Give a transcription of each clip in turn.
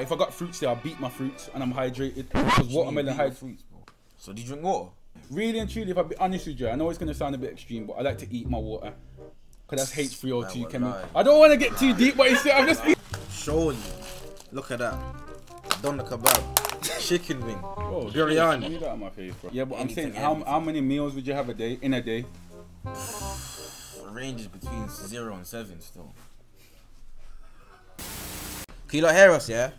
If I got fruits there, I beat my fruits and I'm hydrated because watermelon hydrates. fruits, bro. So do you drink water? Really and truly, if I be honest with you, I know it's gonna sound a bit extreme, but I like to eat my water. Cause that's H3O2 Man, chemical. I don't want to get too deep, but you see, I'm just. Surely. Look at that. Doner kebab. Chicken wing. Oh, Biryani. That my face, bro. Yeah, but I'm Anything, saying, how, how many meals would you have a day in a day? ranges between zero and seven still. Can you like hear us, yeah?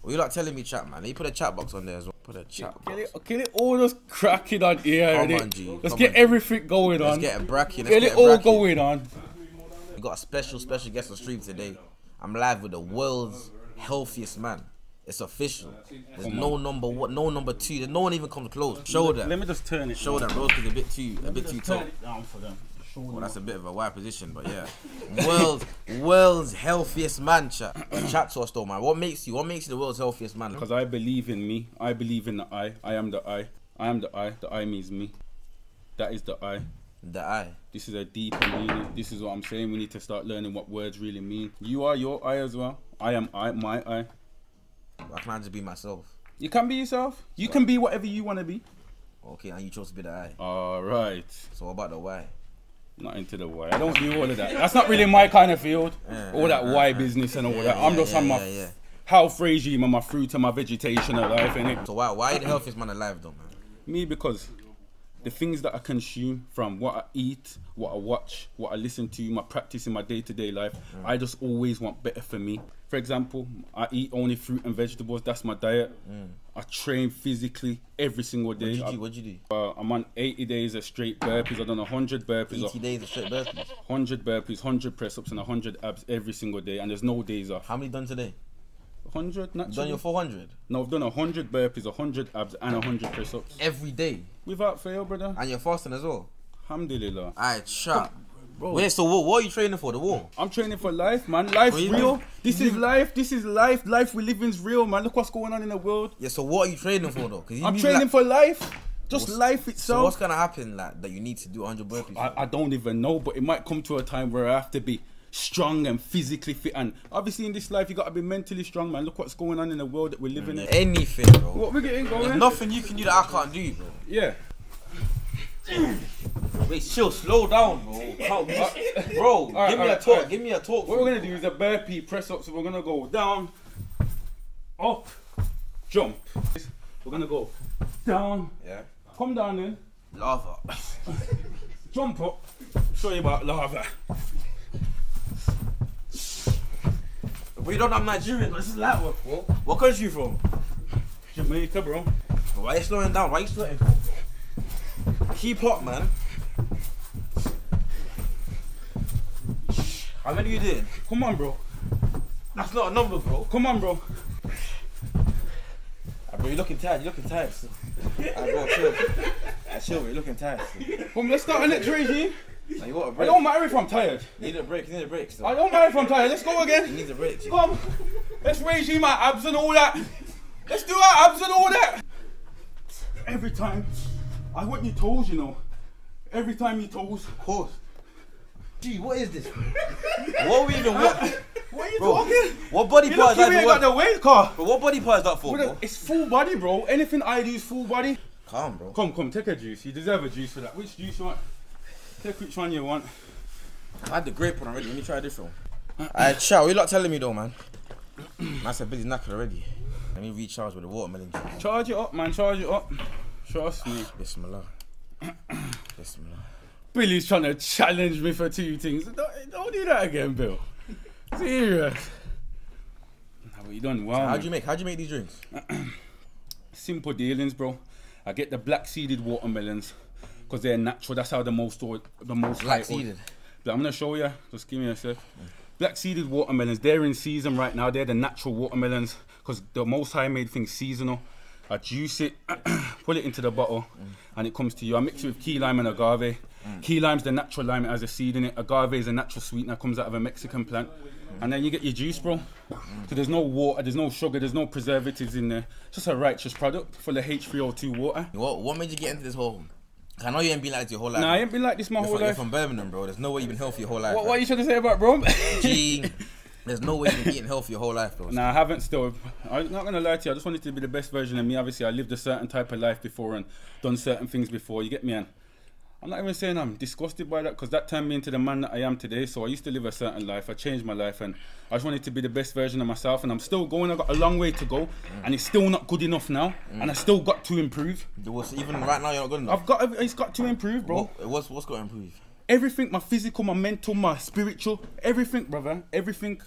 Well, you like telling me chat, man. You put a chat box on there as well. Put a chat Get box. it, get it all just cracking on here. Come on, G, Let's come get on, everything going on. Let's on. get a bracket. Let's Get get, it all going on. We got a special, special guest on stream today. I'm live with the world's healthiest man. It's official. There's no number one, no number two. There's no one even comes close. Show that. Let me just turn it. Show that Broski's a bit too, a bit too tall. Down for them. Well, that's a bit of a wide position, but yeah. World's world's healthiest man, chat. Chat to us though, man. What makes you? What makes you the world's healthiest man? Because I believe in me. I believe in the I. I am the I. I am the I. The I means me. That is the I. The eye. This is a deeper meaning. This is what I'm saying. We need to start learning what words really mean. You are your I as well. I am I, my I. I can just be myself. You can be yourself. You can be whatever you want to be. Okay, and you chose to be the eye. All right. So what about the why? Not into the why. I don't do all of that. That's not really my kind of field. Yeah, all that why business and all that. I'm just on my health regime and my fruit and my vegetation of life, innit? So why? Why the healthiest man alive, though, man? Me because the things that I consume from what I eat, what I watch, what I listen to, my practice in my day to day life, Mm. I just always want better for me. For example, I eat only fruit and vegetables. That's my diet. I train physically every single day. What'd Mm. you do? What'd you do? uh, I'm on 80 days of straight burpees. I've done 100 burpees, 80 days of straight burpees. 100 burpees, 100 press ups, and 100 abs every single day. And there's no days off. How many done today? 100 You done naturally. your 400 No, I've done 100 burpees, 100 abs, and 100 press ups. every day, Without fail, brother. and you're fasting as well. Alhamdulillah. Alright, chat. Bro. Wait, so what, what are you training for? The war? I'm training for life, man. Life's Bro, real. live- This is life. This is life. Life we live living's real, man. Look what's going on in the world. Yeah. So what are you training for though? Cause you I'm training like- for life. Just What's- life So itself. what's gonna happen like that you need to do 100 burpees? I, I don't even know, but it might come to a time where I have to be strong and physically fit. And obviously, in this life, you got to be mentally strong, man. Look what's going on in the world that we're living in. Anything, bro. What we getting There's going? nothing you can do that I can't do, bro. Yeah. Wait, chill, slow down, bro. Calm, bro, Alright, give me a talk. alright. Give me a talk. What we're gonna do is a burpee press up. So we're gonna go down, up, jump. We're gonna go down. Yeah. Come down then. Lava. Jump up. Show you about lava. But you don't have Nigerian. This is bro. What country you from? Jamaica, bro. Why are you slowing down? Why are you slowing? Keep up, man. How many you did? Come on, bro. That's not a number, bro. Come on, bro. Ah, bro, you're looking tired. You're looking tired. Still. Ah, bro, chill. Ah, chill, bro. You're looking tired. Still. Come, let's start the next regime. You got a break. don't matter if I'm tired. You need a break. You need a break. Still. I don't matter if I'm tired. Let's go You again. need a break. Come. Let's regime my abs and all that. Let's do our abs and all that. Every time. I want your toes, you know. Every time your toes. Of course. Gee, what is this? what are we even what? What are you Bro, talking? what body You part is you that? even got the weight car. But what body part is that for, bro? It's full body, bro. Anything I do is full body. Calm, bro. Come, come, take a juice. You deserve a juice for that. Which juice you want? Take which one you want. I had the grape one already. Let me try this one. Alright, chat. What you lot telling me though, man? That's a busy knackered already. Let me recharge with the watermelon juice. Charge it up, man. Charge it up. Trust me. Bismillah. Bismillah. Billy's trying to challenge me for two things. Don't, don't do that again, Bill. Serious. Nah, but you done well. How'd you make? How'd you make these drinks? Simple dealings, bro. I get the black seeded watermelons because they're natural. That's how the most or- the most Black seeded. But I'm gonna show you. Just give me a sec. Black seeded watermelons. They're in season right now. They're the natural watermelons because the most high made things seasonal. I juice it, put it into the bottle, and it comes to you. I mix it with key lime and agave. Key lime's the natural lime; it has a seed in it. Agave is a natural sweetener, comes out of a Mexican plant. And then you get your juice, bro. So there's no water, there's no sugar, there's no preservatives in there. It's Just a righteous product full of H3O2 water. What What made you get into this whole? I know you ain't been like this your whole life. Nah, I ain't been like this my you're, whole from, you're life. from Birmingham, bro. There's no way you've been healthy your whole life. What, what are you trying to say about bro? G. There's no way you've been eating healthy your whole life, bro. Nah, I haven't still. I'm not gonna lie to you. I just wanted to be the best version of me. Obviously, I lived a certain type of life before and done certain things before. You get me? And I'm not even saying I'm disgusted by that because that turned me into the man that I am today. So I used to live a certain life. I changed my life and I just wanted to be the best version of myself. And I'm still going. I've got a long way to go, and it's still not good enough now. And I still got to improve. What's, even right now, you're not good enough. I've got. It's got to improve, bro. What, what's what's got to improve? Everything, my physical, my mental, my spiritual, everything, brother. Everything.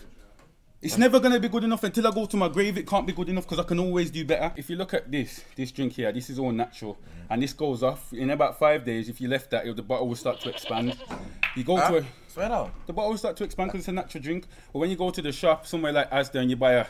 It's never gonna be good enough until I go to my grave. It can't be good enough because I can always do better. If you look at this, this drink here, this is all natural, and this goes off in about five days. If you left that, the bottle will start to expand. You go to a, ah, Swear down. the bottle will start to expand because it's a natural drink. But when you go to the shop somewhere like Asda and you buy a,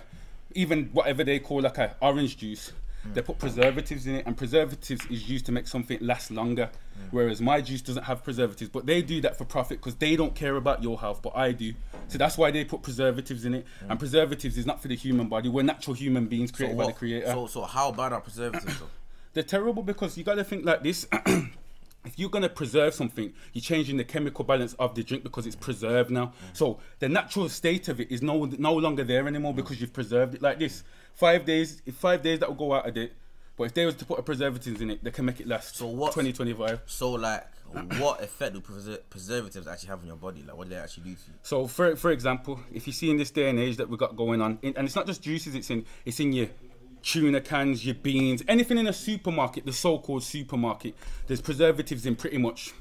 even whatever they call like a orange juice, Mm. they put preservatives in it, and preservatives is used to make something last longer. Mm. Whereas my juice doesn't have preservatives, but they do that for profit because they don't care about your health, but I do. So that's why they put preservatives in it. And mm. preservatives is not for the human body. We're natural human beings created by the creator. So so how bad are preservatives? though? They're terrible because you got to think like this. if you're gonna preserve something, you're changing the chemical balance of the drink because it's preserved now. So the natural state of it is no no longer there anymore because you've preserved it like this. Five days, five days that will go out of date. But if they was to put a preservatives in it, they can make it last. So what- 2025. So like, what effect do preser- preservatives actually have on your body? Like, what do they actually do to you? So for for example, if you see in this day and age that we've got going on, in, and it's not just juices, it's in it's in your tuna cans, your beans, anything in a supermarket, the so-called supermarket. There's preservatives in pretty much.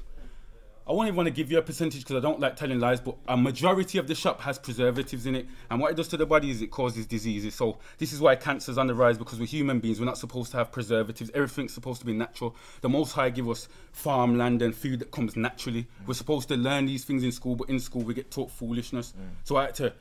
I won't even want to give you a percentage because I don't like telling lies, but a majority of the shop has preservatives in it, and what it does to the body is it causes diseases. So this is why cancer's on the rise because we're human beings. We're not supposed to have preservatives. Everything's supposed to be natural. The Most High give us farmland and food that comes naturally. We're supposed to learn these things in school, but in school we get taught foolishness. Mm. So I had to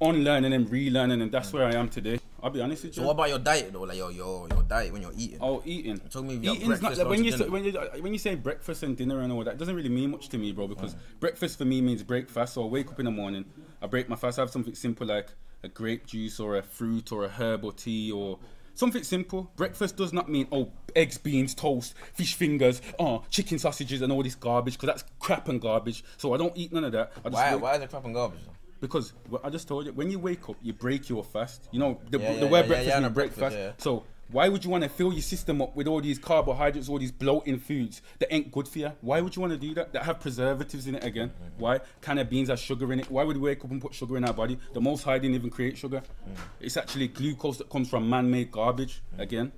unlearn and then relearn, and that's where I am today. I'll be honest with you. So what about your diet though? Like your your your diet when you're eating. Oh, eating. Talk me about Eating's not like when you say, when you uh, when you say breakfast and dinner and all that, it doesn't really mean much to me, bro. Because mm. breakfast for me means breakfast. So I wake up in the morning, I break my fast. I have something simple like a grape juice or a fruit or a herb or tea or something simple. Breakfast does not mean oh eggs, beans, toast, fish fingers, oh chicken sausages and all this garbage because that's crap and garbage. So I don't eat none of that. I just Why why is it crap and garbage? though? Because I just told you, when you wake up, you break your fast. You know, the, Yeah, the yeah, word yeah, breakfast yeah, means break breakfast, fast. yeah. So why would you want to fill your system up with all these carbohydrates, all these bloating foods that ain't good for you? Why would you want to do that? That have preservatives in it again? Mm-hmm. Why? Can of beans have sugar in it? Why would we wake up and put sugar in our body? The Most High didn't even create sugar. Mm. It's actually glucose that comes from man-made garbage. Again.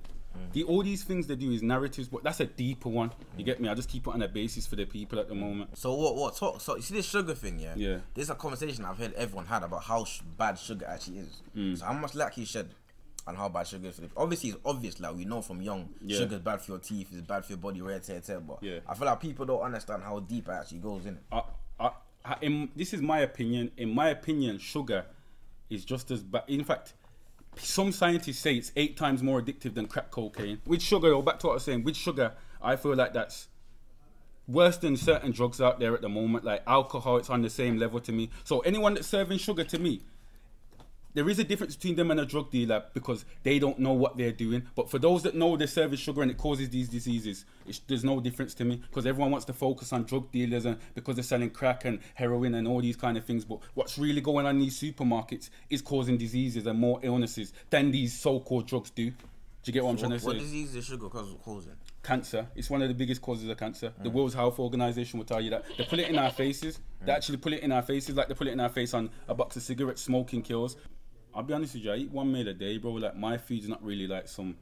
The, all these things they do is narratives, but that's a deeper one. You get me? I just keep it on a basis for the people at the moment. So what what talk? So you see this sugar thing, yeah. Yeah. This is a conversation I've heard everyone had about how sh- bad sugar actually is. Mm. So how much can you shed and how bad sugar is for the Obviously, it's obvious. Like we know from young, Yeah. sugar's bad for your teeth, it's bad for your body, red, tear, tear. But Yeah. I feel like people don't understand how deep it actually goes in. I, I, I, in, this is my opinion. In my opinion, sugar is just as bad. In fact, some scientists say it's eight times more addictive than crack cocaine. With sugar, or back to what I was saying, with sugar, I feel like that's worse than certain drugs out there at the moment. Like alcohol, it's on the same level to me. So anyone that's serving sugar to me, there is a difference between them and a drug dealer because they don't know what they're doing. But for those that know they're serving sugar and it causes these diseases, it's, there's no difference to me because everyone wants to focus on drug dealers and because they're selling crack and heroin and all these kind of things. But what's really going on in these supermarkets is causing diseases and more illnesses than these so-called drugs do. Do you get what I'm trying What, to what say? disease is sugar causing? cancer. It's one of the biggest causes of cancer. The Mm. World Health Organization will tell you that. They put it in our faces. They Mm. actually put it in our faces like they put it in our face on a box of cigarettes. Smoking kills. I'll be honest with you. I eat one meal a day, bro. Like my food's not really like some.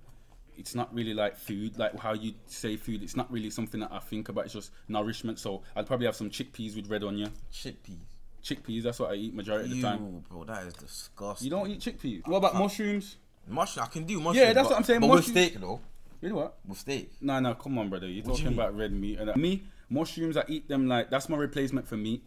It's not really like food, like how you say food. It's not really something that I think about. It's just nourishment. So I'd probably have some chickpeas with red onion. Chickpeas. Chickpeas. That's what I eat majority of the time. bro, that is disgusting. You don't eat chickpeas. What about mushrooms? mushroom. I can do mushroom. Yeah, that's but, what I'm saying, But with steak though. You know what? With steak. No, no, come on, brother. You're What talking you about red meat. And uh, me, mushrooms, I eat them like that's my replacement for meat.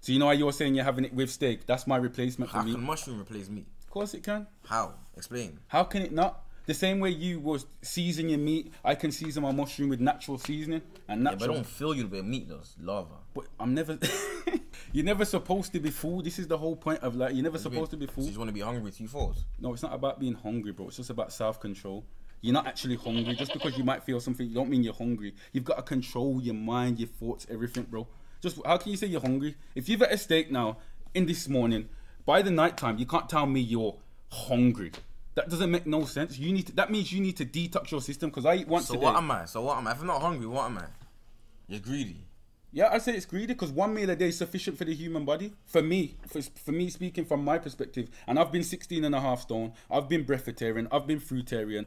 So you know how you're saying you're having it with steak? That's my replacement for How meat. can mushroom replace meat? Of course it can. How? Explain. How can it not? The same way you was season your meat, I can season my mushroom with natural seasoning and natural. Yeah, but natural. don't fill you with meat though. It's lava. but I'm never. you're never supposed to be full. This is the whole point of like you're never supposed to be So full. you just want to be hungry two fours. No, it's not about being hungry, bro. It's just about self control. You're not actually hungry. Just because you might feel something, you don't mean you're hungry. You've got to control your mind, your thoughts, everything, bro. Just how can you say you're hungry? If you've had a steak now, in this morning, By the night time, you can't tell me you're hungry. That doesn't make no sense. You need to, that means you need to detox your system because I eat once So a day. what am I? So what am I? If I'm not hungry, what am I? You're greedy. Yeah, I say it's greedy because one meal a day is sufficient for the human body. For me, for, for me speaking from my perspective, and I've been 16 and a half stone. I've been breatharian. I've been fruitarian.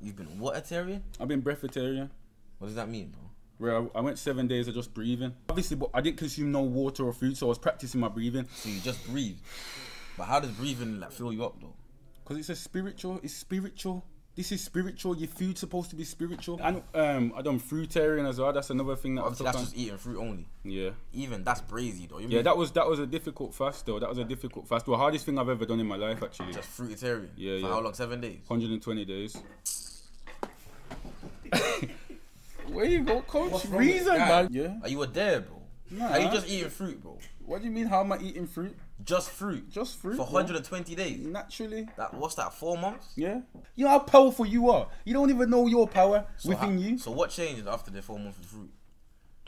You've been wateritarian? I've been breatharian. What does that mean, bro? Where I, I went seven days of just breathing. Obviously, but I didn't consume no water or food, so I was practicing my breathing. So you just breathe. But how does breathing like fill you up though? Because it's a spiritual, it's spiritual. This is spiritual. Your food's supposed to be spiritual. And um, I done fruitarian as well. That's another thing that I've Obviously, that's on. just eating fruit only. Yeah. Even that's crazy though. You Yeah, that was that was a difficult fast though. That was a difficult fast. The hardest thing I've ever done in my life actually. just fruitarian. Yeah, For yeah. how long? Seven days. 120 days. Where you go, coach? What's Reason, man. Yeah. Are you a dare, bro? Nah. Are you just eating fruit, bro? What do you mean? How am I eating fruit? Just fruit. Just fruit. For bro. 120 days. Naturally. That what's that? Four months. Yeah. You know how powerful you are. You don't even know your power So within how- you. So what changed after the four months of fruit?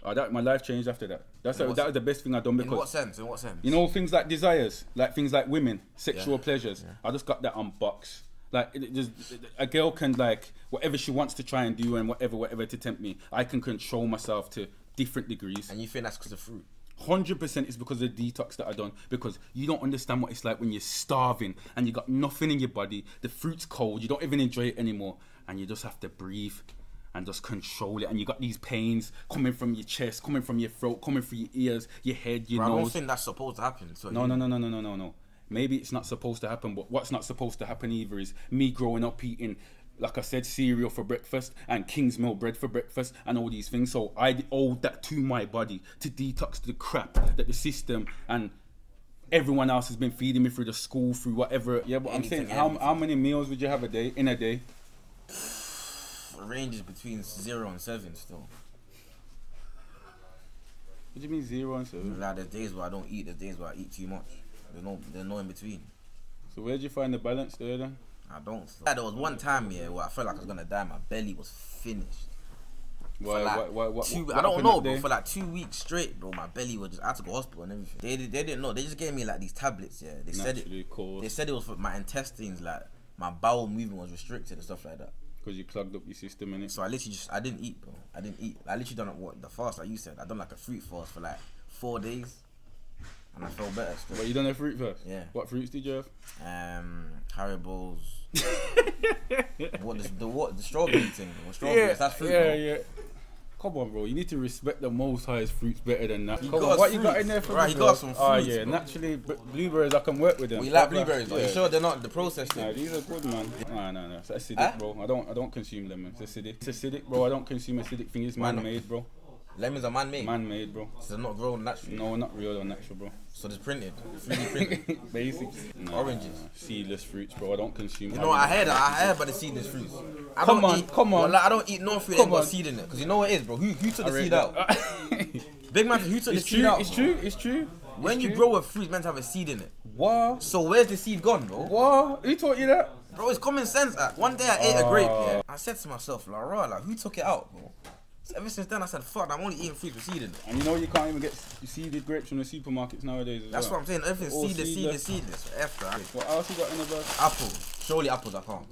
Oh, that my life changed after that. That's a, that sense? was the best thing I've done because. In what sense? In what sense? you know things like desires, like things like women, sexual Yeah. pleasures. I just got that on box. Like it, it just, a girl can like whatever she wants to try and do and whatever whatever to tempt me. I can control myself to different degrees. And you think that's because of fruit? Hundred percent is because of the detox that I done. Because you don't understand what it's like when you're starving and you got nothing in your body. The fruit's cold. You don't even enjoy it anymore, and you just have to breathe and just control it. And you got these pains coming from your chest, coming from your throat, coming from your ears, your head, your Bro, I don't think that's supposed to happen. So No, no, no, no, no, no, no, no. Maybe it's not supposed to happen, but what's not supposed to happen either is me growing up eating, like I said, cereal for breakfast and Kingsmill bread for breakfast and all these things. So I owe that to my body to detox the crap that the system and everyone else has been feeding me through the school, through whatever. Yeah, but I'm saying, Anything, how, how many meals would you have a day in a day? It ranges between zero and seven still. What do you mean zero and seven? Like there's days where I don't eat, there's days where I eat too much. There's no, there's no in between. So where'd you find the balance there then? I don't. Yeah, there was one time yeah where I felt like I was gonna die. My belly was finished. Why, like why, why, what, two, what I don't know, bro. For like two weeks straight, bro, my belly was just. I had to go hospital and everything. They, they didn't know. They just gave me like these tablets. Yeah, they said it. course. They said it was for my intestines. Like my bowel movement was restricted and stuff like that. Because you plugged up your system in it. So I literally just I didn't eat, bro. I didn't eat. I literally done what the fast like you said. I done like a fruit fast for like four days, and I felt better. Still. But you done a fruit first? Yeah. What fruits did you have? Um, Haribo's. what the, the what the strawberry thing? Strawberries? That's fruit. Yeah, bro. yeah. Come on, bro. You need to respect the most highest fruits better than that. Come on, what you got in there for Right, me, he got some Oh yeah, bro. naturally b- blueberries. I can work with them. We like blueberries. Are you sure they're not the processed Nah, these are good, man. Nah, nah, nah. It's acidic, Huh? bro. I don't, I don't consume lemon. It's acidic. It's acidic, bro. I don't consume acidic things. It's man-made, bro. Lemons are man-made. Man-made, bro. So they're not grown naturally. No, not real or natural, bro. So it's printed, 3D printed. Basics. Nah, Oranges. Seedless fruits, bro. I don't consume. You know, I heard, I heard about the seedless fruits. I Come don't on, eat, come on. Well, like, I don't eat no fruit that Come ain't got on. seed in it. Cause you know what it is, bro. Who, who took I the seed that. out? Big man, who took it's the seed out? It's bro? true. It's true. When It's you true. grow a fruit, it's meant to have a seed in it. what? So where's the seed gone, bro? What? Who taught you that? Bro, it's common sense. Like, one day I ate a grape. Yeah, I said to myself, like, raw, like, who took it out, bro? Ever since then, I said, fuck, I'm only eating fruit with seed in it. And you know you can't even get seeded grapes from the supermarkets nowadays. As That's well. what I'm saying. Everything's All seedless, seedless. seedless, seedless. F that. What else you got in the bag? Apple. Surely apples I can't.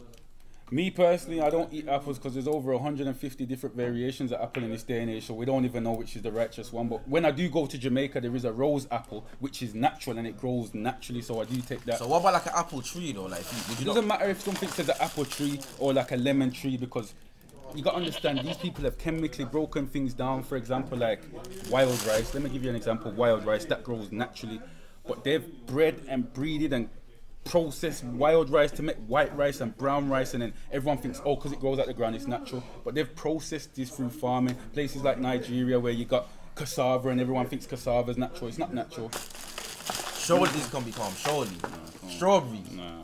Me personally, I don't eat apples because there's over 150 different variations of apple in this day and age, so we don't even know which is the righteous one. But when I do go to Jamaica, there is a rose apple which is natural and it grows naturally, so I do take that. So what about like an apple tree though? Like, you, it doesn't matter if something says an apple tree or like a lemon tree because you got to understand these people have chemically broken things down. For example, like wild rice. Let me give you an example. Wild rice that grows naturally, but they've bred and breeded and processed wild rice to make white rice and brown rice, and then everyone thinks, oh, because it grows out the ground, it's natural. But they've processed this through farming. Places like Nigeria where you got cassava and everyone thinks cassava is natural. It's not natural. Surely these can be calm. Surely. Strawberries. Nah,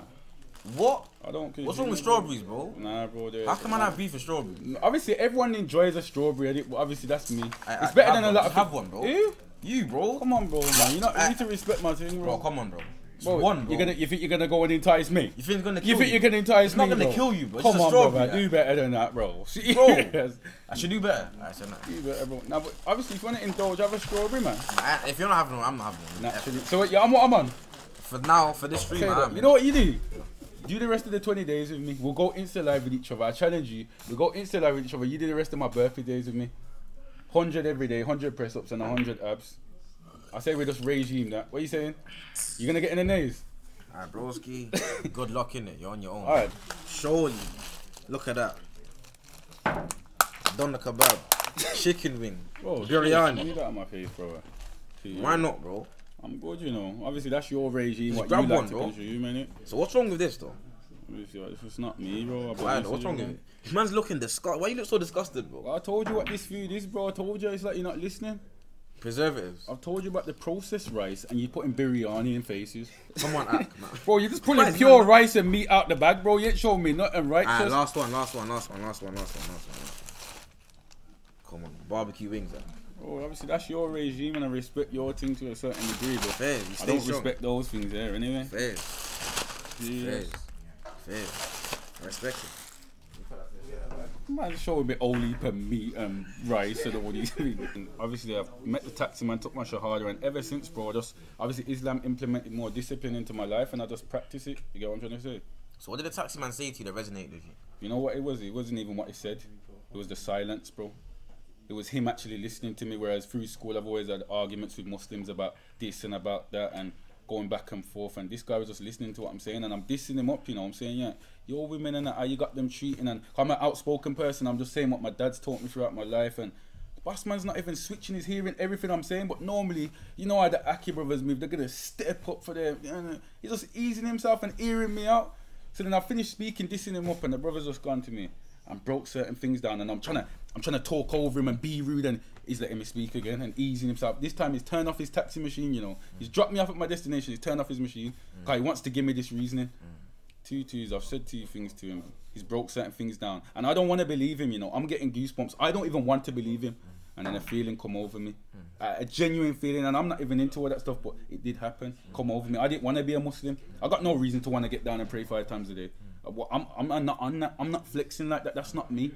What? I don't. What's wrong with strawberries, bro? Nah, bro. How come I not have beef with strawberries? Obviously, everyone enjoys a strawberry, obviously that's me. I- it's better than a lot of have one, bro. Who? You, bro. Come on, bro, man. You, not, you I- need to respect my thing, bro. Bro, come on, bro. It's Bro, one, bro. You're gonna, you think you're gonna go and entice me? You think it's gonna kill You think you're gonna entice It's me? not gonna bro? kill you, bro. It's Come on, bro. man. Do better than that, bro. Bro. Yes. I should do better. I said. Do better, bro. Now, but obviously, if you wanna indulge, have a strawberry, man. I- If you're not having one, I'm not having one. Naturally. So, yeah, I'm what I'm on. For now, for this stream, Okay, I am. you know what you do? Do the rest of the 20 days with me. We'll go Insta live with each other. I challenge you. We'll go Insta live with each other. You do the rest of my birthday days with me. 100 every day, 100 press ups and 100 abs. I say we just regime that. What are you saying? You're gonna get in the nays? Alright, broski. Good luck in it. You're on your own. Alright. Surely. Look at that. Doner kebab. Chicken wing. Bro, Biryani. Leave that on my face, bro. Why not, bro? I'm good, you know. Obviously, that's your regime. Just What grab you like one, to bro. consume, innit? So what's wrong with this though? Obviously, If it's not me, bro. I'll be Why, honest what's wrong with it? Man's looking disgusted. Why you look so disgusted, bro? I told you what this food is, bro. I told you. It's like you're not listening. Preservatives. I've told you about the processed rice and you putting biryani in faces. Come on, act, man. Bro, you're just pulling pure man. rice and meat out the bag, bro. You ain't showing me nothing right. Alright, Just- last one, last one, last one, last one, last one, last one. Last one. Come on, barbecue wings. eh? Bro, obviously that's your regime and I respect your thing to a certain degree, but Fair, I don't strong. respect those things there anyway. Fair, fair, fair. I respect it. Man, show a bit old heap of meat and rice and all these things. Obviously, I've met the taxi man, took my shahada, and ever since, bro, I just obviously Islam implemented more discipline into my life, and I just practice it. You get what I'm trying to say? So what did the taxi man say to you that resonated with you? You know what it was? It wasn't even what he said. It was the silence, bro. It was him actually listening to me. Whereas through school, I've always had arguments with Muslims about this and about that, and going back and forth. And this guy was just listening to what I'm saying, and I'm dissing him up. You know, I'm saying, yeah, your women and how you got them treating. And I'm an outspoken person. I'm just saying what my dad's taught me throughout my life, and. Boss man's not even switching. He's hearing everything I'm saying, but normally, you know how the Aki brothers move. They're gonna step up for them. He's just easing himself and hearing me out. So then I finished speaking, dissing him up, and the brother's just gone to me and broke certain things down. And I'm trying to, I'm trying to talk over him and be rude, and he's letting me speak again and easing himself. This time he's turned off his taxi machine. You know, he's dropped me off at my destination. He's turned off his machine. Mm. Cause he wants to give me this reasoning. Mm. Two twos. I've said two things to him. He's broke certain things down, and I don't want to believe him. You know, I'm getting goosebumps. I don't even want to believe him, mm. and then a feeling come over me, a, a genuine feeling, and I'm not even into all that stuff, but it did happen. Come over me. I didn't want to be a Muslim. I got no reason to want to get down and pray five times a day. What- I'm, I'm, I'm not, I'm not, I'm not flexing like that. That's not me.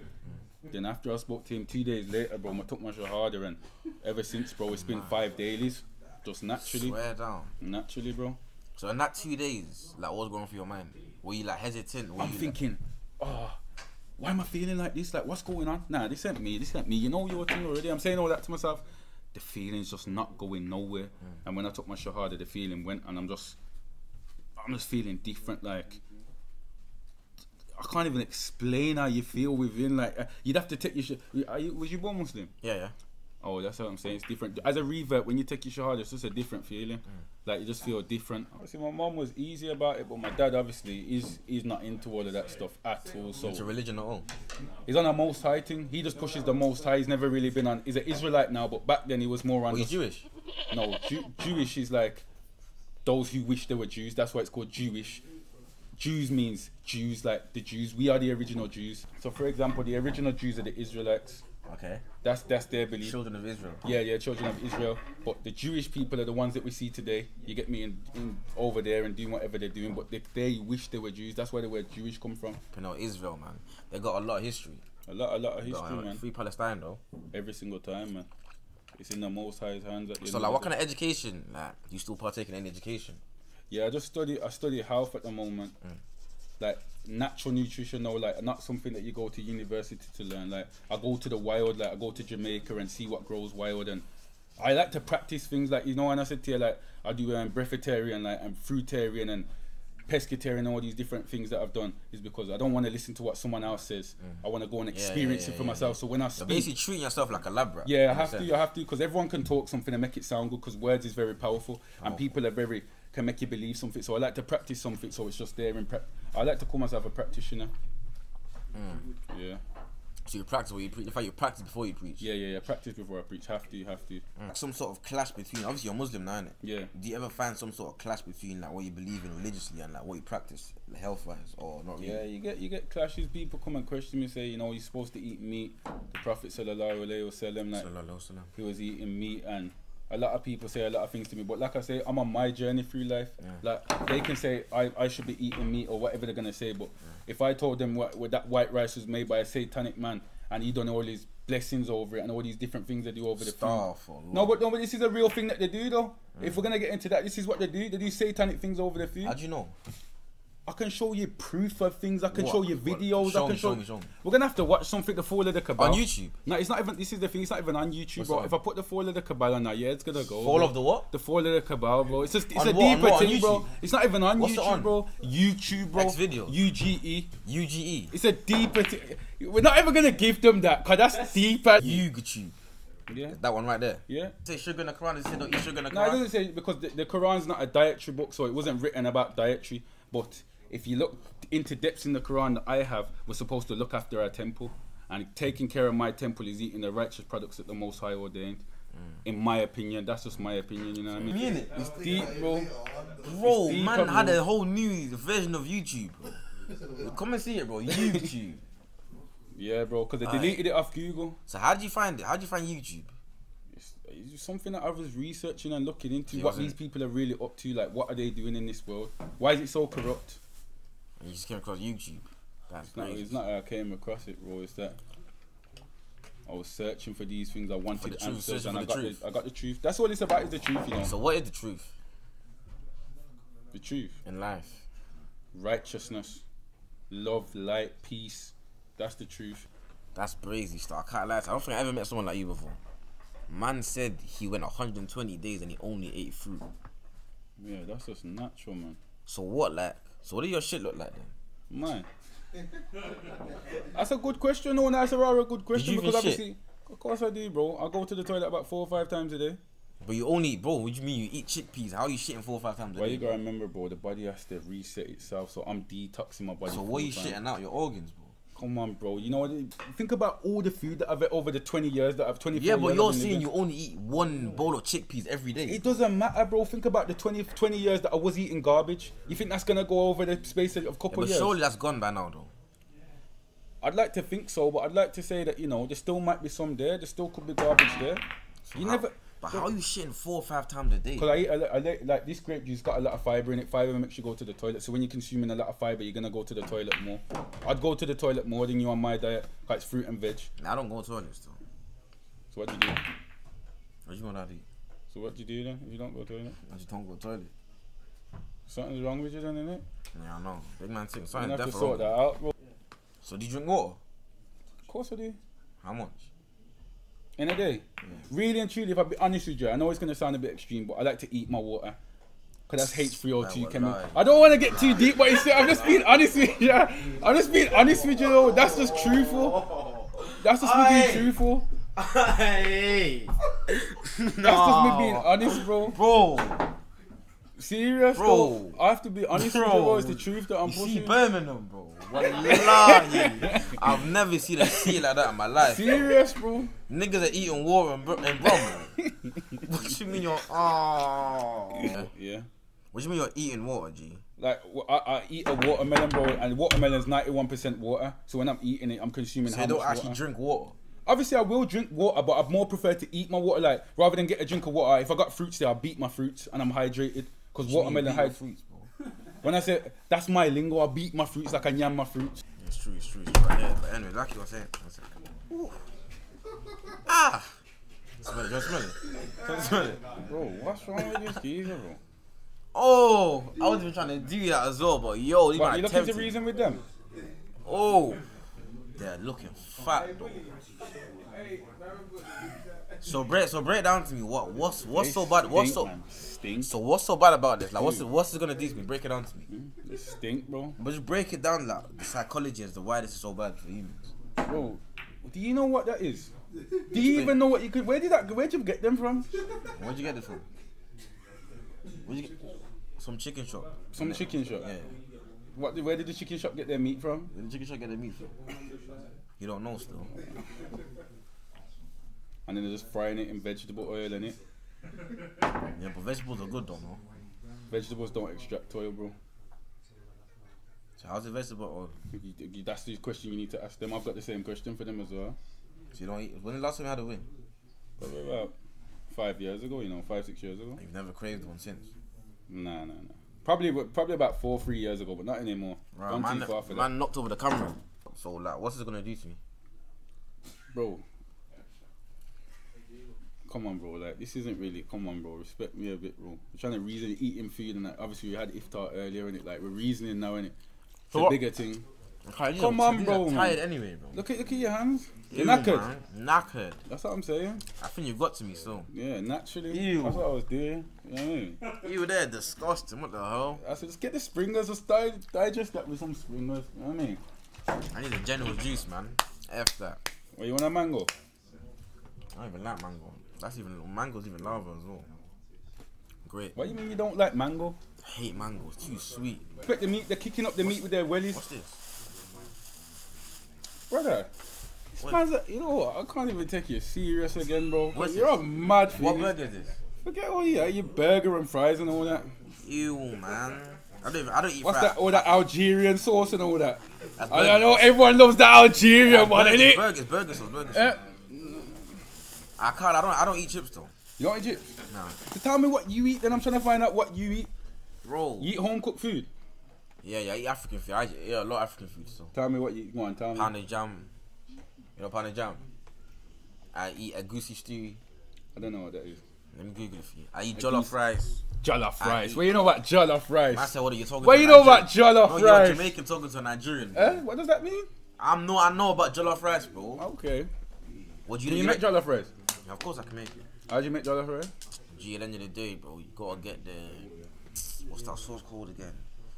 Then after I spoke to him two days later, bro, I took my shahada, and ever since, bro, it's been five dailies, just naturally, Swear down. naturally, bro. So in that two days, like what was going through your mind? Were you like hesitant? Were I'm you, like- thinking, oh, why am I feeling like this? Like, what's going on? Nah, this ain't me. This ain't me. You know your thing already. I'm saying all that to myself. The feeling's just not going nowhere. Hmm. And when I took my shahada, the feeling went, and I'm just, I'm just feeling different. Like, I can't even explain how you feel within. Like, uh, you'd have to take your. Sh- are you, was you born Muslim? yeah, yeah. Oh, that's what I'm saying. It's different. As a revert, when you take your shahada, it's just a different feeling. Like you just feel different. Obviously, my mom was easy about it, but my dad obviously is is not into all of that stuff at all. So It's a religion at all. he's on a most high thing. He just pushes the most high. He's never really been on. He's an Israelite now, but back then he was more on. Well, he's Jewish. no, Jew, Jewish is like those who wish they were Jews. That's why it's called Jewish. Jews means Jews, like the Jews. We are the original Jews. So, for example, the original Jews are the Israelites. Okay. That's that's their belief. Children of Israel. Yeah, yeah, children of Israel. But the Jewish people are the ones that we see today. You get me in, in over there and doing whatever they're doing, but they, they wish they were Jews. That's where the word Jewish come from. You know, Israel, man. They got a lot of history. A lot, a lot of history, uh, man. Free Palestine, though. Every single time, man. It's in the Most High's hands. So, like, what kind of education? Like, you still partake in any education? Yeah, I just study. I study health at the moment. Like natural nutrition, or like not something that you go to university to learn. Like I go to the wild, like I go to Jamaica and see what grows wild, and I like to practice things. Like you know, and I said to you, like I do um, breatharian, like and fruitarian and pescatarian, and all these different things that I've done is because I don't want to listen to what someone else says. I want to go and Mm. yeah, experience yeah, it for yeah, myself. So when I So speak, basically treating yourself like a lab rat. yeah, I have sense. to. I have to because everyone can talk something and make it sound good. Because words is very powerful, and people are very can make you believe something. So I like to practice something, so it's just there in prep. I like to call myself a practitioner. Hmm. Yeah, So you practice what you preach. In fact, you practice before you preach. yeah, yeah, yeah. Practice before I preach. Have to, you have to. Like some sort of clash between. Obviously, you're Muslim now, innit? Yeah. Do you ever find some sort of clash between like what you believe in religiously and like what you practice health wise, or not really? Yeah, you get you get clashes. People come and question me, say, you know, you're supposed to eat meat. The Prophet sallallahu alaihi wasallam, like Sallallahu wasallam. he was eating meat and a lot of people say a lot of things to me but like i say i'm on my journey through life like they can say I, I should be eating meat or whatever they're gonna say but if i told them what, what that white rice was made by a satanic man and he done all his blessings over it and all these different things they do over the food. No, but no, but this is a real thing that they do though. If we're gonna get into that, this is what they do. They do satanic things over the food. How do you know? I can show you proof of things. I can What? show you videos. Show I can me, show me, show me. We're gonna have to watch something. The Fall of the Cabal On YouTube? No, it's not even. This is the thing. It's not even on YouTube, What's bro. on? If I put the Fall of the Cabal on that, yeah, it's gonna go. Fall bro. of the what? The Fall of the Cabal, bro. It's just it's On a what? Deeper what? Thing, bro. It's not even on What's it YouTube, on? bro. YouTube, bro. X videos? UGE. UGE. It's a deeper. T- We're not ever gonna give them that, cause that's deeper. YouTube. Yeah. That one right there. Yeah. Say sugar in the Quran. It say don't eat sugar in the No, it Quran. doesn't say because the, the Quran's not a dietary book, so it wasn't written about dietary. But if you look into depths in the Quran that I have, we're supposed to look after our temple, and taking care of my temple is eating the righteous products that the Most High ordained. In my opinion, that's just my opinion. You know what I mean? Mean it? It's deep, bro. Bro, It's deeper, man had a whole new version of YouTube. Bro. Come and see it, bro. YouTube. Yeah, bro. Because they Aye. deleted it off Google. so how did you find it? How did you find YouTube? It's, it's something that I was researching and looking into. See, what these it? people are really up to. Like, what are they doing in this world? Why is it so corrupt? You just came across YouTube. That's It's not, it's not that I came across it, bro. It's that I was searching for these things. I wanted truth, answers, and I got truth. the, I got the truth. That's all it's about. Is the truth, you know. So what is the truth the truth, in life? righteousness, love, light, peace. That's the truth. That's crazy stuff. I can't lie. I don't think I ever met someone like you before. Man said he went 120 days and he only ate fruit. Yeah, that's just natural, man. So what, like? So what do your shit look like then? Man, that's a good question. No, that's a rather good question because shit? obviously, of course I do, bro. I go to the toilet about four or five times a day. But you only, bro. What do you mean you eat chickpeas? How are you shitting four or five times a Well, day? you gotta remember, bro. The body has to reset itself, so I'm detoxing my body. So what are you time. shitting out your organs, bro? Come on, bro. You know what? Think about all the food that I've ate over the 20 years that I've 24 Yeah, but you're saying you only eat one bowl of chickpeas every day. It doesn't matter, bro. Think about the 20, 20 years that I was eating garbage. You think that's gonna go over the space of a Yeah, couple but years? surely that's gone by now, though. I'd like to think so, but I'd like to say that you know there still might be some there. There still could be garbage there. you How- never. But how are you shitting four or five times a day? Because I eat a lot, I like, like this grape juice got a lot of fiber in it. Fiber makes you go to the toilet. So when you're consuming a lot of fiber, you're gonna go to the toilet more. I'd go to the toilet more than you on my diet. Cause it's fruit and veg. Nah, I don't go to toilets though. So what do you do? What you gonna do? So what do you do then if you don't go to the toilet? I just don't go to the toilet. Something's wrong with you then, innit? Yeah, I know. Big man thing. You Something have to definitely sort wrong. that out, bro. So do you drink water? Of course I do. How much? In a day. Really and truly, if I be honest with you, I know it's gonna sound a bit extreme, but I like to eat my water. Cause that's H3O2 chemical. I don't want to get too deep, but it's, I'm just being honest with you. I'm just being honest with you. Though. That's just truthful. That's just me being truthful. Hey, That's just me being honest, bro. bro. Serious, Bro. bro. I have to be honest with you, Bro. bro. It's the truth that I'm You see pushing. Birmingham, bro. Wallahi. I've never seen a sea like that in my life. Serious, bro. Niggas are eating water in, Br- in Brum. what you mean you're? Oh. Yeah. What you mean you're eating water, G? Like I, I eat a watermelon, bro, and watermelon's 91% water. So when I'm eating it, I'm consuming So you don't actually water? drink water. Obviously, I will drink water, but I'd more prefer to eat my water. Like rather than get a drink of water, if I got fruits there, I'll beat my fruits and I'm hydrated. Cause watermelon beat fruits, bro. When I say that's my lingo, I beat my fruits like I yam my fruits. It's true, it's true, it's true. Yeah, but anyway, like you were saying. One second. Ooh. Ah! Smell it, smell it. Smell it. Bro, what's wrong with this geezer, bro? Oh, I was even trying to do that as well, but yo, you But you looking to reason with them? Oh, they're looking fat though. So break, so break down to me. What, what's, what's so bad? What's so. Stink. so what's so bad about this? Like, what's, it, what's it gonna do to me? Break it down to me. Mm-hmm. They stink, bro. But just break it down, like the psychology as to why this is so bad for humans. Bro, do you know what that is? Do you even know what you could? Where did that? Where'd you get them from? Where'd you get this from? Where'd you get? Some chicken shop. Some chicken shop. Yeah. What? Where did the chicken shop get their meat from? Where did the chicken shop get their meat from? You don't know still. And then they're just frying it in vegetable oil in it. Yeah, but vegetables are good though, no? Vegetables don't extract oil, bro. So how's the vegetable oil? You- you- That's the question you need to ask them. I've got the same question for them as well. So you don't eat. When the last time you had a win? Probably about five years ago, you know, five six years ago. You've never craved one since. Nah, nah, nah. Probably, probably about four, three years ago, but not anymore. Right, Gone man, too far for that, man knocked over the camera. So like, what's this gonna do to me? bro. Come on, bro. Like this isn't really. Come on, bro. Respect me a bit, bro. We're trying to reason eating food and like obviously we had iftar earlier and it like we're reasoning now and it. It's So a what- bigger thing. Okay, Come on, bro. Tired anyway, bro. Look at look at your hands. You're Ew, knackered. man. Knackered. That's what I'm saying. I think you've got to me so. Yeah, naturally. Ew. That's what I was doing. You know what I mean? Were there, disgusting. What the hell? I said, just get the springers, just di- digest that with some springers. You know what I mean? I need a general juice, man. F that. Well, you want a mango? I don't even like mango. That's even mango's even lava as well. Great. What do you mean you don't like mango? I hate mango. It's too sweet. Expect the meat, they're kicking up the meat with their wellies. What's this? Brother, this What? man's a, you know what? I can't even take you serious again, bro. What's You're this? a mad What thing. burger is this? Forget all you, your burger and fries and all that. Ew, man. I don't even, I don't eat What's fries. that? All that Algerian sauce and all that. I, I know everyone loves the Algerian one, burgers, innit? burgers, burgers, sauce, burgers. Eh? I can't. I don't. I don't eat chips though. You don't eat chips? No. So tell me what you eat, then I'm trying to find out what you eat. bro. You eat home cooked food. Yeah, yeah. I eat African food. I eat yeah, a lot of African food. So Tell me what you go on. Tell me. pounded yam. You know pounded yam. I eat egusi stew. I don't know what that is. Let me Google it for you. I eat A jollof rice. Jollof rice. What you know about jollof rice? I said, what are you talking? What to you know about Nigerian? jollof no, you're? Jamaican talking to a Nigerian. Eh? What does that mean? I'm no. I know about jollof rice, bro. Okay. What do you, Can you you make jollof rice? Of course I can make it. How do you make the jollof rice? Gee, at the end of the day, bro, you gotta get the what's that sauce called again?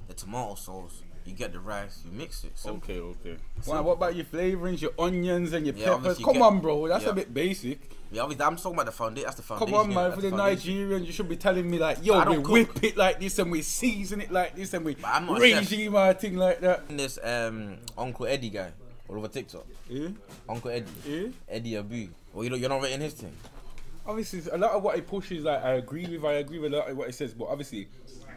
The tomato sauce. You get the rice, you mix it. So Okay, okay. Wow, what about your flavorings, your onions and your Yeah, peppers? Come get- on, bro. That's yeah. a bit basic. yeah, obviously I'm talking about the foundation. That's the foundation. Come on, man. For the foundation. Nigerians, you should be telling me like, yo, we cook. whip it like this and we season it like this and we But I'm not a regime our thing like that. This um Uncle Eddie guy all over TikTok. Eh? Uncle Eddie. Eh? Eddie Abbew. Well, you know, you're not rating his thing. Obviously, a lot of what he pushes, like I agree with. I agree with a lot of what he says, but obviously,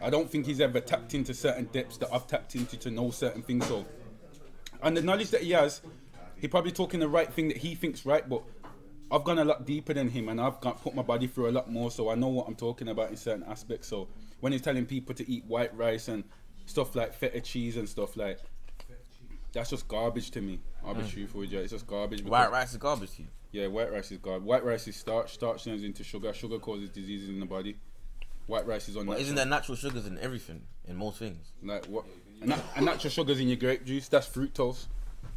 I don't think he's ever tapped into certain depths that I've tapped into to know certain things. So, and the knowledge that he has, he probably talking the right thing that he thinks right, but I've gone a lot deeper than him, and I've got put my body through a lot more, so I know what I'm talking about in certain aspects. So, when he's telling people to eat white rice and stuff like feta cheese and stuff like. That's just garbage to me. I'll be hmm. truthful with you. It's just garbage. White rice is garbage to you. yeah, white rice is garbage. White rice is starch. Starch turns into sugar. Sugar causes diseases in the body. White rice is on. But isn't there natural sugars in everything, in most things? like what? A, nat- a natural sugar's in your grape juice. That's fructose.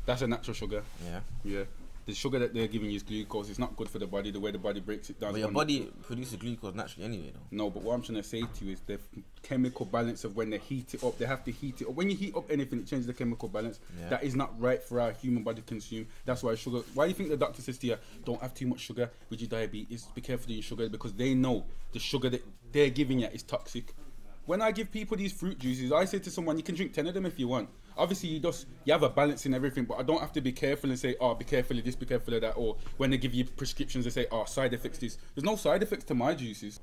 That's a natural sugar. Yeah. Yeah. The sugar that they're giving you is glucose. It's not good for the body. The way the body breaks it down. But your body produces glucose naturally anyway, though. No, but what I'm trying to say to you is the chemical balance of when they heat it up, they have to heat it up. When you heat up anything, it changes the chemical balance. Yeah. That is not right for our human body to consume. That's why sugar. Why do you think the doctor says to you, don't have too much sugar with your diabetes? Be careful with your sugar because they know the sugar that they're giving you is toxic. When I give people these fruit juices, I say to someone, you can drink ten of them if you want. Obviously, you just you have a balance in everything, but I don't have to be careful and say, oh, be careful of this, be careful of that, or when they give you prescriptions, they say, oh, side effects this. There's no side effects to my juices.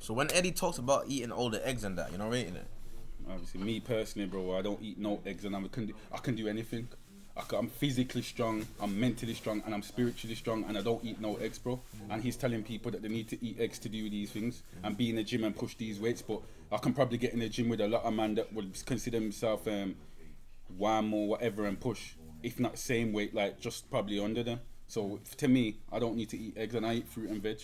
So when Eddie talks about eating all the eggs and that, you're not rating it. Obviously, me personally, bro, I don't eat no eggs, and I can do, I can do anything. I I'm physically strong, I'm mentally strong, and I'm spiritually strong, and I don't eat no eggs, bro. And he's telling people that they need to eat eggs to do these things and be in the gym and push these weights. But I can probably get in the gym with a lot of man that would consider himself um, wham or whatever and push, if not same weight, like just probably under them. So to me, I don't need to eat eggs, and I eat fruit and veg.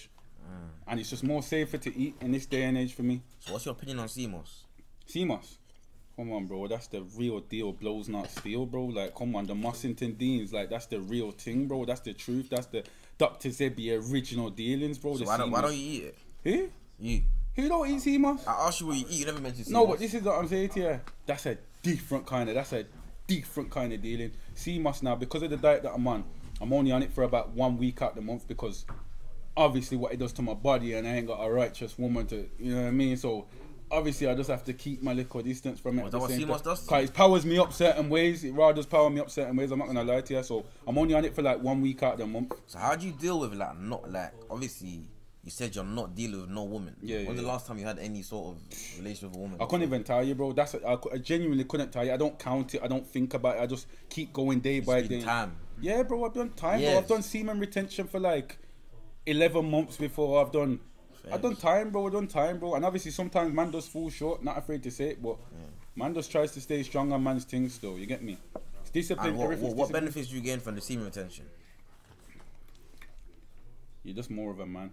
And it's just more safer to eat in this day and age for me. So what's your opinion on sea moss? CMOS. Come on, bro. That's the real deal. Blows not steel, bro. Like, come on. The Mossington Deans, like, that's the real thing, bro. That's the truth. That's the Dr. Sebi original dealings, bro. So why don't, why don't you eat it? Who? You. Who don't eat sea moss? I asked you what you eat. You never mentioned sea moss. No, but this is what I'm saying to you. That's a different kind of. That's a different kind of dealing. sea moss now because of the diet that I'm on. I'm only on it for about one week out the month because obviously what it does to my body, and I ain't got a righteous woman to, you know what I mean. So obviously I just have to keep my little distance from it. At that what same sea moss time. does 'Cause it powers me up certain ways. It rather does power me up certain ways. I'm not gonna lie to you. So I'm only on it for like one week out of the month. So how do you deal with like not like obviously you said you're not dealing with no woman. Yeah, When's yeah, the yeah. last time you had any sort of relation with a woman? I couldn't even tell you, bro. That's I, I genuinely couldn't tell you. I don't count it. I don't think about it. I just keep going day by been day. time. Yeah, bro. I've done time, bro. I've done semen retention for like eleven months before. I've done. I've done time, bro. I've done time, bro. And obviously, sometimes man does fall short. Not afraid to say it, but man just tries to stay strong on man's things. though. you get me? It's discipline. What, what, what benefits do you gain from the semen retention? You're just more of a man.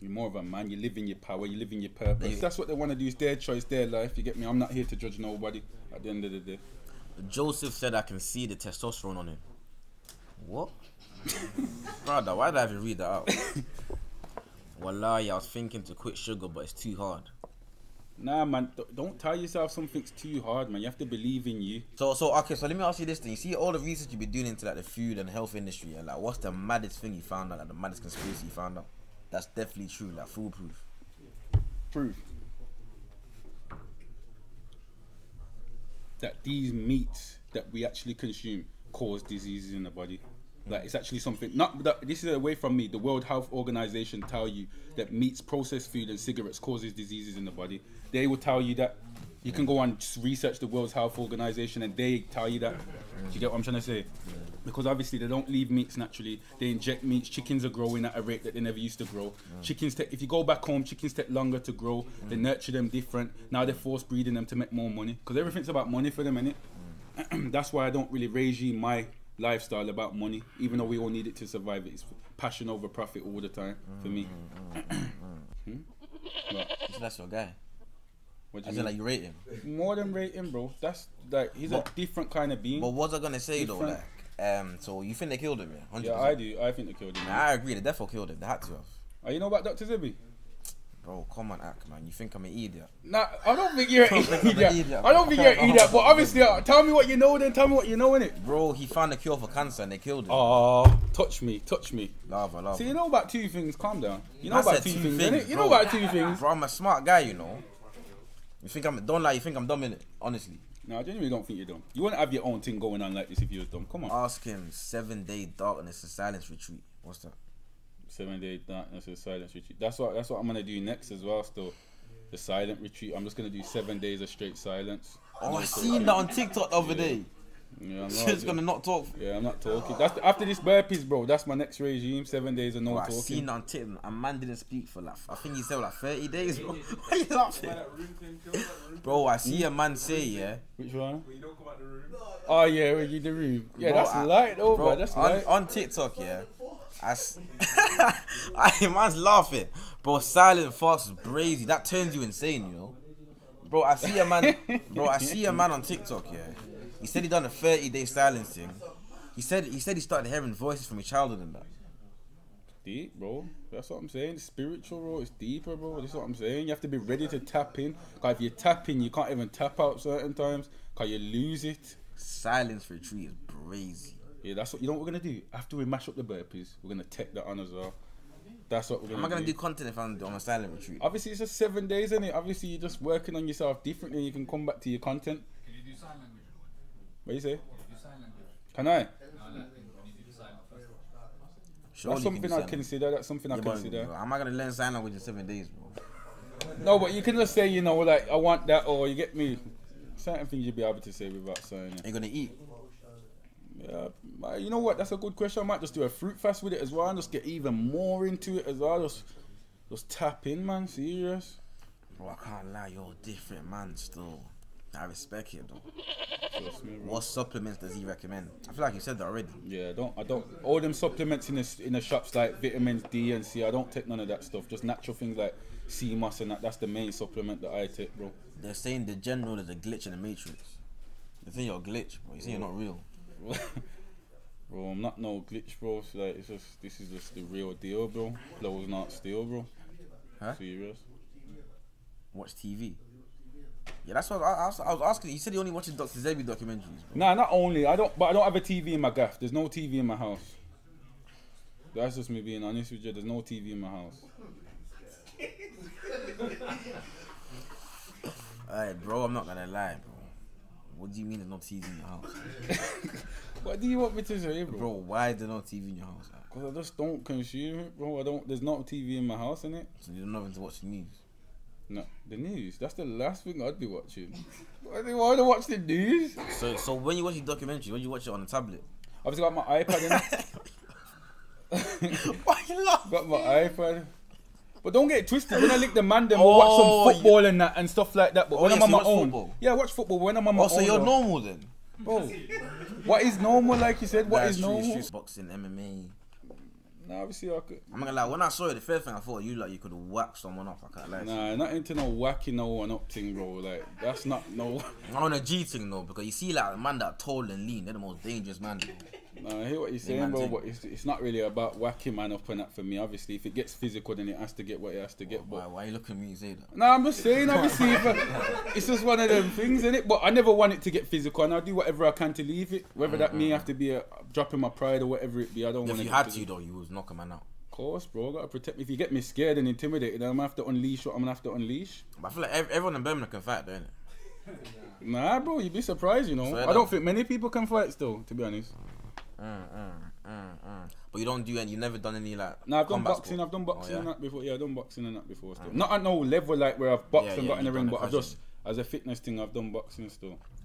You're more of a man. You live in your power. You live in your purpose. Yeah. That's what they want to do. It's their choice, their life. You get me? I'm not here to judge nobody. At the end of the day. Joseph said I can see the testosterone on him. What? Brother, why did I even read that out? Wallahi, I was thinking to quit sugar, but it's too hard. Nah, man. Don't tell yourself something's too hard, man. You have to believe in you. So, so okay, so let me ask you this thing. You see all the research you've been doing into like the food and health industry, and like, what's the maddest thing you found out? Like the maddest conspiracy you found out? That's definitely true, like foolproof. Proof that these meats that we actually consume cause diseases in the body. Like it's actually something. Not that this is away from me. The World Health Organization tell you that meats, processed food, and cigarettes causes diseases in the body. They will tell you that. You can go and just research the World Health Organization, and they tell you that. Do you get what I'm trying to say? Because obviously they don't leave meats naturally. They inject meats. Chickens are growing at a rate that they never used to grow. Chickens take. If you go back home, chickens take longer to grow. They nurture them different. Now they're force breeding them to make more money. Because everything's about money for them, innit? that's why I don't really regime my lifestyle about money, even though we all need it to survive. It's passion over profit all the time for me. Hmm? What? That's your guy. What do you said mean? like you rate him. More than rating, bro. That's like he's a different kind of being. But what was I gonna say though? Different. Like, um, so you think they killed him? Yeah, 100%. yeah, I do. I think they killed him. Nah, I agree. They definitely killed him. They had to have. Oh, you know about Dr. Sebi? Bro, come on, act man. You think I'm an idiot? Nah, I don't think you're an idiot. idiot, I don't think you're an idiot. But obviously, uh, tell me what you know. Then tell me what you know in it. Bro, he found a cure for cancer and they killed him. Oh, touch me, touch me. Lava, lava. See, you know about two things. Calm down. You know I about two, two things, things. You know about two things. Bro, I'm a smart guy, you know. You think I'm don't lie? You think I'm dumb in it? Honestly, No, I genuinely don't think you're dumb. You wouldn't have your own thing going on like this if you was dumb. Come on. ask him. Seven day darkness and silence retreat. What's that? Seven day darkness and silence retreat. That's what that's what I'm gonna do next as well. Still, the silent retreat. I'm just gonna do seven days of straight silence. Oh, I seen that on TikTok the other day. Yeah, I'm She's not, gonna not talk. yeah, I'm not talking. That's after this burpees, bro. That's my next regime. Seven days of no Bro, I talking. seen that on TikTok. A man didn't speak for like I think he said like 30 days. Bro, why are you laughing? Bro, I see a man say yeah. Which one? Oh yeah, when you the room. Yeah, Bro, that's I- light over. Bro, that's on, light. on TikTok, yeah. I, s- I man's laughing, bro. Silent fast is brazy. That turns you insane, you know. Bro, I see a man. Bro, I see a man on TikTok. Yeah, he said he done a 30 day silence thing. He said he said he started hearing voices from his childhood and that. Deep, bro. That's what I'm saying. Spiritual, bro. It's deeper, bro. That's what I'm saying. You have to be ready to tap in. Cause if you tap in, you can't even tap out certain times. Cause you lose it. Silence retreat is brazy. Yeah, that's what you know. What we're gonna do after we mash up the burpees. We're gonna take that on as well. That's what we're gonna. do. Am I gonna do. do content if I'm on a silent retreat? Obviously, it's just seven days, is it? Obviously, you're just working on yourself differently. You can come back to your content. Can you do sign language? What do you say? Sign language? Can I? No, no, you need to do sign first. Surely That's something can I consider. That's something I Yeah, but, consider. bro, Am I gonna learn sign language in seven days, bro? No, but you can just say, you know, like I want that, or you get me. Certain things you'll be able to say without saying it. Are you gonna eat? Yeah, but you know what? That's a good question. I might just do a fruit fast with it as well, and just get even more into it as well. Just, just tap in, man. Serious. Bro, I can't lie, you're a different man still. I respect it though. Me. What supplements does he recommend? I feel like you said that already. Yeah, I don't, I don't. All them supplements in the in the shops like vitamins D and C. I don't take none of that stuff. Just natural things like sea moss and that. That's the main supplement that I take, bro. They're saying the general is a glitch in the matrix. They think you're a glitch, bro. You say you're not real. bro, I'm not no glitch, bro. So, like it's just this is just the real deal, bro. Flow's not steel, bro. Huh? Serious. Watch TV. Yeah, that's what I, I, was, I was asking. You said he only watches Dr. Sebi documentaries, bro. Nah, not only I don't, but I don't have a TV in my gaff. There's no TV in my house. That's just me being honest with you. There's no TV in my house. Alright, bro, I'm not gonna lie, bro. What do you mean there's no TV in your house? What do you want me to say, bro? Bro, why is there no TV in your house? Cause I just don't consume it, bro. I don't. There's no TV in my house, innit? So you don't know when to watch the news. No, the news. That's the last thing I'd be watching. Why do you want to watch the news? So, so when you watch your documentary, when you watch it on the tablet, I've just got my iPad in why you laugh? Got my iPad. But don't get it twisted. When I link the man, them we'll watch Oh, some football and that and stuff like that. But Oh, when yeah, I'm so on my own, football? yeah, I watch football. When I'm on oh, my Oh, so own, you're though. normal then? Bro, what is normal? Like you said, what That's is true, normal? true. Boxing, MMA. Nah, obviously I could. I'm not gonna lie. When I saw it, the first thing I thought you like you could whack someone up. I can't lie. Nah, not into no whacking no one up thing, bro. Like that's not no. I'm On a G thing though, because you see like a man that tall and lean, they're the most dangerous man. Nah, I hear what you're saying, bro, but it's, it's not really about whacking man up and that for me. Obviously, if it gets physical, then it has to get what it has to get. Why, But why you looking at me say that? no, I'm just saying, obviously, but it's just one of them things, innit? But I never want it to get physical, and I'll do whatever I can to leave it. Whether that me mm-hmm. have to be a, dropping my pride or whatever it be, I don't want. If want you had to though, you would knock a man out. Of course, bro, I gotta protect me. If you get me scared and intimidated, then I'm gonna have to unleash what I'm gonna have to unleash. But I feel like everyone in Birmingham can fight, don't it? Nah, bro, you'd be surprised, you know. Swear I don't think many people can fight still, to be honest. Mm, mm. But you don't do any. You've never done any like. Nah, I've done boxing. sport? I've done boxing Oh, and that before. Yeah, I've done boxing and that before. Still, not at no level like where I've boxed Yeah, and yeah, got in the ring, but I've just as a fitness thing, I've done boxing still.